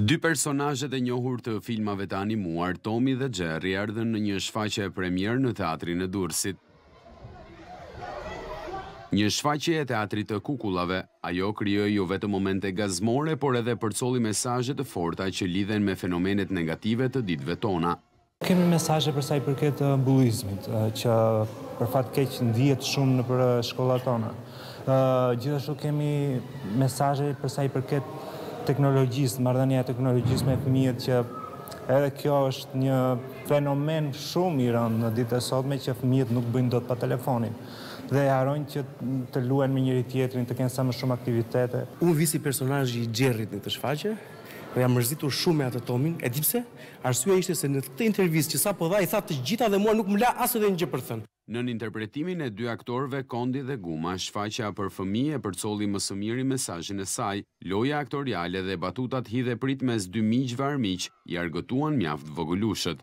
Dy personazhet e njohur të filmave të animuar, Tomi dhe Xherri, erdhën në një shfaqje e premierë në Teatrin e Durrësit. Një shfaqje e teatrit të kukullave, ajo krijoi jo vetëm momente gazmore, por edhe përcolli mesazhe të forta që lidhen me fenomenet negative të ditëve tona. Kemi mesazhe për sa i përket bullizmit, që për fat të keq ndihet shumë nëpër shkollat tona. Gjithashtu kemi mesazhe për sa i përket teknologjisë, marrëdhënia e teknologjisë me fëmijët që edhe kjo është një fenomen shumë i rëndë në ditët e sotme që fëmijët nuk bëjnë dot pa telefonin dhe e harrojnë që të luajnë me njëri-tjetrin, të kenë sa më shumë aktivitete. Unë vi si personazhi i Xherrit në këtë shfaqje dhe jam mërzitur shumë me atë Tomin, e di pse? Arsyeja ishte se në këtë intervistë që sapo dha i tha të gjitha dhe mua nuk më la as edhe një gjë për thënë. Nën interpretimin e dy aktorëve Kondi dhe Guma, shfaqja për fëmijë e përcolli më së miri mesazhin e saj. Loja aktoriale dhe batutat hidh e prit mes dy miqve armiq i argëtuan mjaft vogëlushët.